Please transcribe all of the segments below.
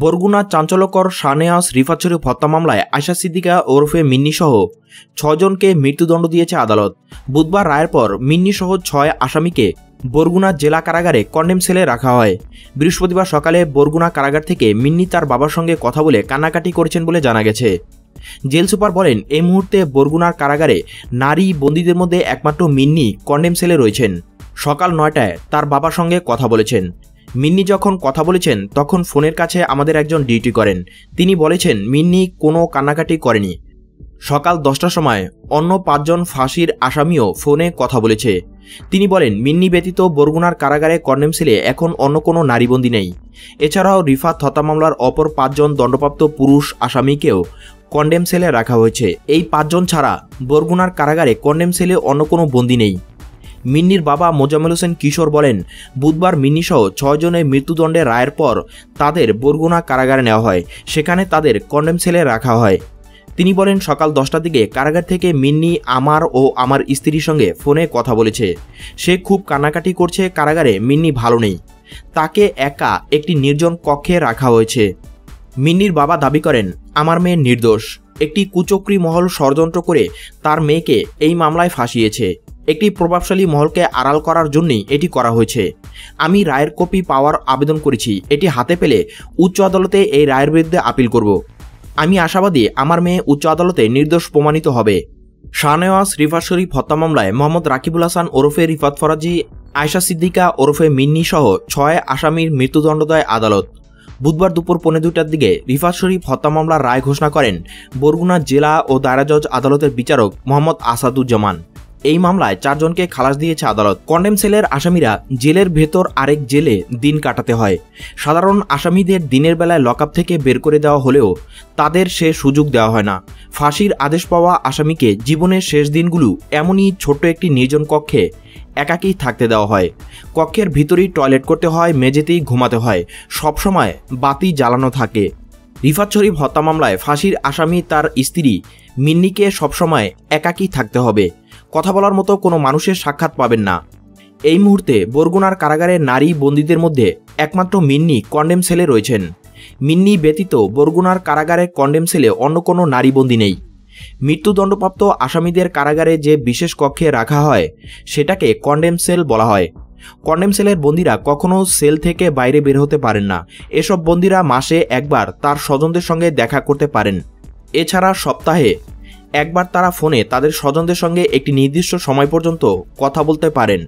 বরগুনা চাঞ্চল্যকর শানেয়াস রিফাত হত্যা মামলায় আয়সা সিদ্দিকা ওরফে মিন্নি সহ ছজনকে মৃত্যুদণ্ড দিয়েছে আদালত। বুধবার রায়ের পর মিন্নি সহ ছয় আসামিকে বরগুনা জেলা কারাগারে কন্ডেম সেলে রাখা হয়। বৃহস্পতিবার সকালে বরগুনা কারাগার থেকে মিন্নি তার বাবার সঙ্গে কথা বলে কান্নাকাটি করেছেন বলে জানা গেছে। জেল সুপার বলেন এই মুহূর্তে বরগুনার কারাগারে নারী বন্দীদের মধ্যে একমাত্র মিন্নি কন্ডেম সেলে রয়েছেন। সকাল নয়টায় তার বাবার সঙ্গে কথা বলেছেন। মিন্নি যখন কথা বলেছেন, তখন ফোনের কাছে আমাদের একজন ডিউটি করেন। তিনি বলেছেন, মিন্নি কোনো কান্নাকাটি করেনি। সকাল দশটার সময় অন্য পাঁচজন ফাঁসির আসামিও ফোনে কথা বলেছে। তিনি বলেন, মিন্নি ব্যতীত বরগুনার কারাগারে কর্নেম সেলে এখন অন্য কোনো নারীবন্দী নেই। এছাড়াও রিফাত হত্যা মামলার অপর পাঁচজন দণ্ডপ্রাপ্ত পুরুষ আসামিকেও কন্ডেম সেলে রাখা হয়েছে। এই পাঁচজন ছাড়া বরগুনার কারাগারে কন্ডেম সেলে অন্য কোনো বন্দী নেই। মিন্নির বাবা মোজামেল হোসেন কিশোর বলেন, বুধবার মিন্নিসহ ছয়জনের মৃত্যুদণ্ডের রায়ের পর তাদের বরগুনা কারাগারে নেওয়া হয়। সেখানে তাদের কন্ডেম সেলে রাখা হয়। তিনি বলেন, সকাল দশটার দিকে কারাগার থেকে মিন্নি আমার ও আমার স্ত্রীর সঙ্গে ফোনে কথা বলেছে। সে খুব কান্নাকাটি করছে, কারাগারে মিন্নি ভালো নেই। তাকে একা একটি নির্জন কক্ষে রাখা হয়েছে। মিন্নির বাবা দাবি করেন, আমার মেয়ে নির্দোষ। একটি কুচক্রি মহল ষড়যন্ত্র করে তার মেয়েকে এই মামলায় ফাঁসিয়েছে। একটি প্রভাবশালী মহলকে আড়াল করার জন্যই এটি করা হয়েছে। আমি রায়ের কপি পাওয়ার আবেদন করেছি। এটি হাতে পেলে উচ্চ আদালতে এই রায়ের বিরুদ্ধে আপিল করব। আমি আশাবাদী আমার মেয়ে উচ্চ আদালতে নির্দোষ প্রমাণিত হবে। শাহনেওয়াজ, রিফাত শরীফ হত্যা মামলায় মোহাম্মদ রাকিবুল হাসান ওরফে রিফাত ফরাজি আয়সা সিদ্দিকা ওরফে মিন্নি সহ ছয় আসামির মৃত্যুদণ্ড দেয় আদালত। বুধবার দুপুর পৌনে দুটার দিকে রিফাত শরীফ হত্যা মামলার রায় ঘোষণা করেন বরগুনা জেলা ও দায়রা জজ আদালতের বিচারক মোহাম্মদ আসাদুজ্জামান। এই মামলায় চারজনকে খালাস দিয়েছে আদালত। কন্ডেম সেলের আসামিরা জেলের ভেতর আরেক জেলে দিন কাটাতে হয়। সাধারণ আসামিদের দিনের বেলায় লকআপ থেকে বের করে দেওয়া হলেও তাদের সে সুযোগ দেওয়া হয় না। ফাঁসির আদেশ পাওয়া আসামিকে জীবনের শেষ দিনগুলো এমনই ছোট্ট একটি নির্জন কক্ষে একাকেই থাকতে দেওয়া হয়। কক্ষের ভিতরেই টয়লেট করতে হয়, মেঝেতেই ঘুমাতে হয়, সবসময় বাতি জ্বালানো থাকে। রিফাত শরীফ হত্যা মামলায় ফাঁসির আসামি তার স্ত্রী মিন্নিকে সবসময় একাকী থাকতে হবে। কথা বলার মতো কোনো মানুষের সাক্ষাৎ পাবেন না। এই মুহূর্তে বরগুনার কারাগারে নারী বন্দীদের মধ্যে একমাত্র মিন্নি কন্ডেম সেলে রয়েছেন। মিন্নি ব্যতীত বরগুনার কারাগারে কন্ডেম সেলে অন্য কোনো নারী বন্দী নেই। মৃত্যুদণ্ডপ্রাপ্ত আসামিদের কারাগারে যে বিশেষ কক্ষে রাখা হয়, সেটাকে কন্ডেম সেল বলা হয়। কন্ডেম সেলের বন্দীরা কখনো সেল থেকে বাইরে বের হতে পারেন না। এসব বন্দীরা মাসে একবার তার স্বজনদের সঙ্গে দেখা করতে পারেন। এছাড়া সপ্তাহে একবার তারা ফোনে তাদের স্বজনদের সঙ্গে একটি নির্দিষ্ট সময় পর্যন্ত কথা বলতে পারেন।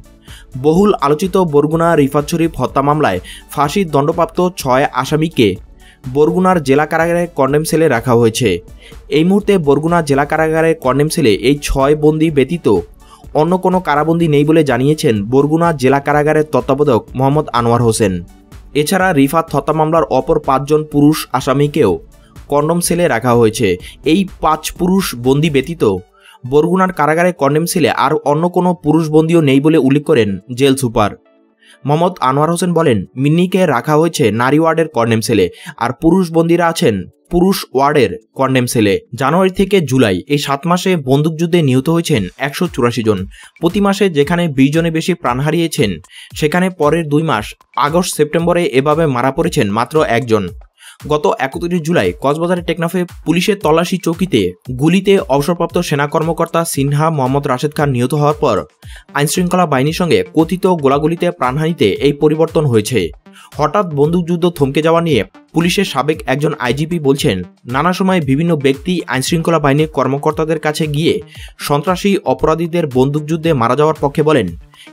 বহুল আলোচিত বরগুনা রিফাত শরীফ হত্যা মামলায় ফাঁসির দণ্ডপ্রাপ্ত ছয় আসামিকে বরগুনার জেলা কারাগারে কন্ডেম সেলে রাখা হয়েছে। এই মুহূর্তে বরগুনা জেলা কারাগারের কন্ডেম সেলে এই ছয় বন্দি ব্যতীত অন্য কোনো কারাবন্দি নেই বলে জানিয়েছেন বরগুনা জেলা কারাগারের তত্ত্বাবধায়ক মোহাম্মদ আনোয়ার হোসেন। এছাড়া রিফাত হত্যা মামলার অপর পাঁচজন পুরুষ আসামিকেও কন্ডম সেলে রাখা হয়েছে। এই পাঁচ পুরুষ বন্দি ব্যতীত বরগুনার কারাগারে কন্ডেম সেলে আর অন্য কোনো পুরুষ বন্দিও নেই বলে উল্লেখ করেন জেল সুপার। মোহাম্মদ আনোয়ার হোসেন বলেন, মিন্নিকে রাখা হয়েছে নারী ওয়ার্ডের কন্ডেম সেলে আর পুরুষ বন্দিরা আছেন পুরুষ ওয়ার্ডের কন্ডেম সেলে। জানুয়ারি থেকে জুলাই এই সাত মাসে বন্দুকযুদ্ধে নিহত হয়েছেন একশো চুরাশি জন। প্রতি মাসে যেখানে বিশ জনে বেশি প্রাণ হারিয়েছেন, সেখানে পরের দুই মাস আগস্ট সেপ্টেম্বরে এভাবে মারা পড়েছেন মাত্র একজন। গত একত্রিশ জুলাই কক্সবাজারের টেকনাফে পুলিশের তল্লাশি চৌকিতে গুলিতে অবসরপ্রাপ্ত সেনা কর্মকর্তা সিনহা মোহাম্মদ রাশেদ খান নিহত হওয়ার পর আইনশৃঙ্খলা বাহিনীর সঙ্গে কথিত গোলাগুলিতে প্রাণহানিতে এই পরিবর্তন হয়েছে। হঠাৎ বন্দুকযুদ্ধ থমকে যাওয়া নিয়ে পুলিশের সাবেক একজন আইজিপি বলছেন, নানা সময় বিভিন্ন ব্যক্তি আইনশৃঙ্খলা বাহিনীর কর্মকর্তাদের কাছে গিয়ে সন্ত্রাসী অপরাধীদের বন্দুকযুদ্ধে মারা যাওয়ার পক্ষে বলেন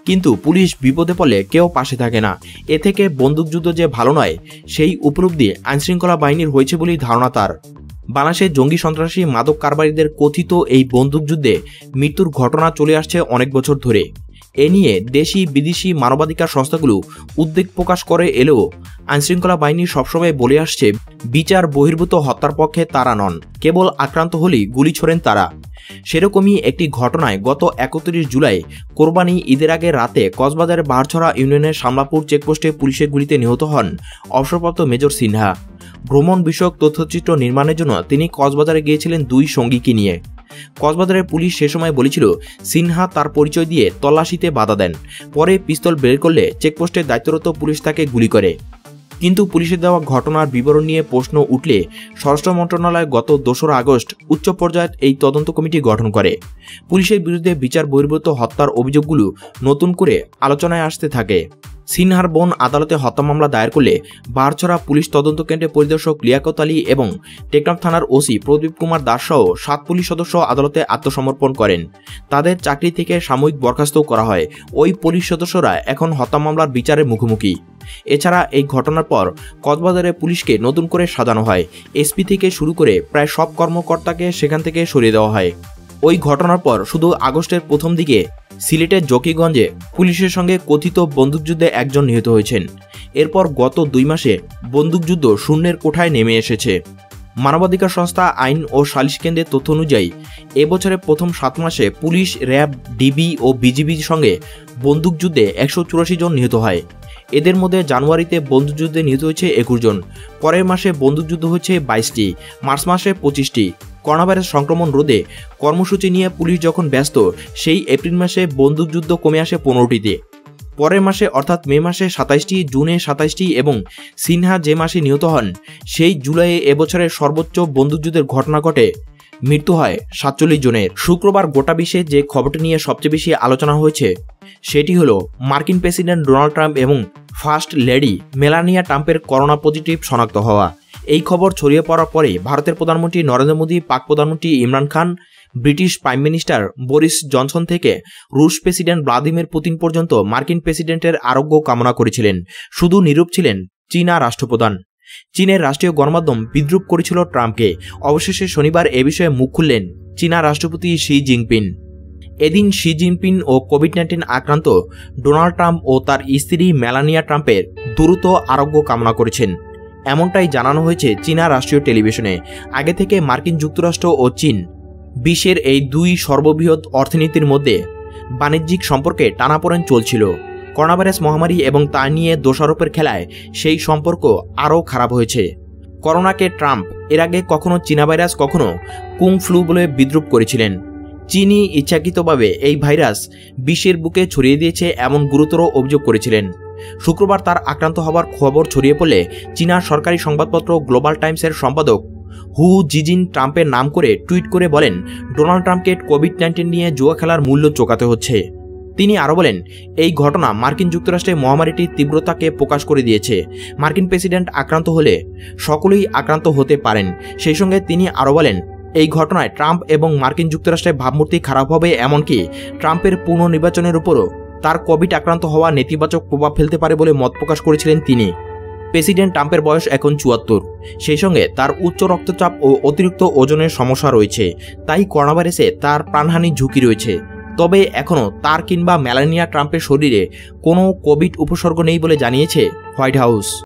কিন্তু পুলিশ বিপদে পড়লে কেউ পাশে থাকে না। এ থেকে বন্দুকযুদ্ধ যে ভালো নয়, সেই উপলব্ধি আইনশৃঙ্খলা বাহিনীর হয়েছে বলেই ধারণা তার। বাংলাদেশে জঙ্গি সন্ত্রাসী মাদক কারবারিদের কথিত এই বন্দুকযুদ্ধে মৃত্যুর ঘটনা চলে আসছে অনেক বছর ধরে। এ নিয়ে দেশি, বিদেশি মানবাধিকার সংস্থাগুলো উদ্বেগ প্রকাশ করে এলেও আইনশৃঙ্খলা বাহিনী সবসময় বলে আসছে, বিচার বহির্ভূত হত্যার পক্ষে তারা নন। কেবল আক্রান্ত হলেই গুলি ছোড়েন তারা। সেরকমই একটি ঘটনায় গত একত্রিশ জুলাই কোরবানি ঈদের আগে রাতে কক্সবাজারের বাহারছড়া ইউনিয়নের সামলাপুর চেকপোস্টে পুলিশের গুলিতে নিহত হন অবসরপ্রাপ্ত মেজর সিনহা। ভ্রমণ বিষয়ক তথ্যচিত্র নির্মাণের জন্য তিনি কক্সবাজারে গিয়েছিলেন দুই সঙ্গীকে নিয়ে। কক্সবাজারের পুলিশ সে সময় বলেছিল, সিনহা তার পরিচয় দিয়ে তল্লাশিতে বাধা দেন, পরে পিস্তল বের করলে চেকপোস্টের দায়িত্বরত পুলিশ তাকে গুলি করে। কিন্তু পুলিশের দেওয়া ঘটনার বিবরণ নিয়ে প্রশ্ন উঠলে স্বরাষ্ট্র মন্ত্রণালয় গত দোসরা আগস্ট উচ্চ পর্যায়ের এই তদন্ত কমিটি গঠন করে। পুলিশের বিরুদ্ধে বিচার বহির্ভূত হত্যার অভিযোগগুলো নতুন করে আলোচনায় আসতে থাকে। সিনহার বোন আদালতে হত্যা মামলা দায়ের করলে বারছড়া পুলিশ তদন্ত কেন্দ্রের পরিদর্শক লিয়াকত আলী এবং টেকনাফ থানার ওসি প্রদীপ কুমার দাস সহ সাত পুলিশ সদস্য আদালতে আত্মসমর্পণ করেন। তাদের চাকরি থেকে সাময়িক বরখাস্ত করা হয়। ওই পুলিশ সদস্যরা এখন হত্যা মামলার বিচারের মুখোমুখি। এছাড়া এই ঘটনার পর কক্সবাজারে পুলিশকে নতুন করে সাজানো হয়। এসপি থেকে শুরু করে প্রায় সব কর্মকর্তাকে সেখান থেকে সরিয়ে দেওয়া হয়। ওই ঘটনার পর শুধু আগস্টের প্রথম দিকে সিলেটের জকিগঞ্জে পুলিশের সঙ্গে কথিত বন্দুকযুদ্ধে একজন নিহত হয়েছেন। এরপর গত দুই মাসে বন্দুকযুদ্ধ শূন্যের কোঠায় নেমে এসেছে। মানবাধিকার সংস্থা আইন ও সালিশ কেন্দ্রের তথ্য অনুযায়ী, এবছরের প্রথম সাত মাসে পুলিশ, র্যাব, ডিবি ও বিজিবির সঙ্গে বন্দুকযুদ্ধে একশো চুরাশি জন নিহত হয়। এদের মধ্যে জানুয়ারিতে বন্দুকযুদ্ধে নিহত হয়েছে একুশ জন, পরের মাসে বন্দুকযুদ্ধ হয়েছে বাইশটি, মার্চ মাসে পঁচিশটি। করোনা ভাইরাস সংক্রমণ রোধে কর্মসূচি নিয়ে পুলিশ যখন ব্যস্ত, সেই এপ্রিল মাসে বন্দুকযুদ্ধ কমে আসে পনেরোটিতে। পরের মাসে, অর্থাৎ মে মাসে সাতাইশটি, জুনে সাতাইশটি এবং সিনহা যে মাসে নিহত হন, সেই জুলাইয়ে এবছরের সর্বোচ্চ বন্দুকযুদ্ধের ঘটনা ঘটে। মৃত্যু হয় সাতচল্লিশ জনের। শুক্রবার গোটা বিশ্বে যে খবরটি নিয়ে সবচেয়ে বেশি আলোচনা হয়েছে, সেটি হলো মার্কিন প্রেসিডেন্ট ডোনাল্ড ট্রাম্প এবং ফার্স্ট লেডি মেলানিয়া ট্রাম্পের করোনা পজিটিভ শনাক্ত হওয়া। এই খবর ছড়িয়ে পড়ার পরে ভারতের প্রধানমন্ত্রী নরেন্দ্র মোদী, পাক প্রধানমন্ত্রী Imran Khan, British prime minister Boris Johnson থেকে রুশ প্রেসিডেন্ট ভ্লাদিমির পুতিন পর্যন্ত মার্কিন প্রেসিডেন্টের আরোগ্য কামনা করেছিলেন। শুধু নিরূপ ছিলেন চীনা রাষ্ট্রপ্রধান। চীনের রাষ্ট্রীয় গণমাধ্যম বিদ্রুপ করেছিল ট্রাম্পকে। অবশেষে শনিবার এ বিষয়ে মুখ খুললেন চীনা রাষ্ট্রপতি শি জিনপিং। এদিন শি জিনপিং ও কোভিড নাইন্টিন আক্রান্ত ডোনাল্ড ট্রাম্প ও তার স্ত্রী মেলানিয়া ট্রাম্পের দ্রুত আরোগ্য কামনা করেছেন। এমনটাই জানানো হয়েছে চীনা রাষ্ট্রীয় টেলিভিশনে। আগে থেকে মার্কিন যুক্তরাষ্ট্র ও চীন বিশ্বের এই দুই সর্ববৃহৎ অর্থনীতির মধ্যে বাণিজ্যিক সম্পর্কে টানাপোড়েন চলছিল। করোনা ভাইরাস মহামারী এবং তা নিয়ে দোষারোপের খেলায় সেই সম্পর্ক আরও খারাপ হয়েছে। করোনাকে ট্রাম্প এর আগে কখনো চীনা ভাইরাস, কখনো কুং ফ্লু বলে বিদ্রুপ করেছিলেন। চীনই ইচ্ছাকৃতভাবে এই ভাইরাস বিশ্বের বুকে ছড়িয়ে দিয়েছে এমন গুরুতর অভিযোগ করেছিলেন। শুক্রবার তার আক্রান্ত হবার খবর ছড়িয়ে পড়লে চীনার সরকারি সংবাদপত্র গ্লোবাল টাইমসের সম্পাদক হু জিজিন ট্রাম্পের নাম করে টুইট করে বলেন, ডোনাল্ড ট্রাম্পকে কোভিড নাইন্টিন নিয়ে জুয়া খেলার মূল্য চোকাতে হচ্ছে। তিনি আরও বলেন, এই ঘটনা মার্কিন যুক্তরাষ্ট্রে মহামারীটির তীব্রতাকে প্রকাশ করে দিয়েছে। মার্কিন প্রেসিডেন্ট আক্রান্ত হলে সকলেই আক্রান্ত হতে পারেন। সেই সঙ্গে তিনি আরও বলেন, এই ঘটনায় ট্রাম্প এবং মার্কিন যুক্তরাষ্ট্রের ভাবমূর্তি খারাপ হবে এমনকি ট্রাম্পের পুনর্নির্বাচনের উপরও তার কোভিড আক্রান্ত হওয়া নেতিবাচক প্রভাব ফেলতে পারে বলে মত প্রকাশ করেছিলেন তিনি। প্রেসিডেন্ট ট্রাম্পের বয়স এখন চুয়াত্তর। সেই সঙ্গে তার উচ্চ রক্তচাপ ও অতিরিক্ত ওজনের সমস্যা রয়েছে। তাই করোনাভাইরাসে তার প্রাণহানির ঝুঁকি রয়েছে। তবে এখনও তার কিংবা মেলানিয়া ট্রাম্পের শরীরে কোনো কোভিড উপসর্গ নেই বলে জানিয়েছে হোয়াইট হাউস।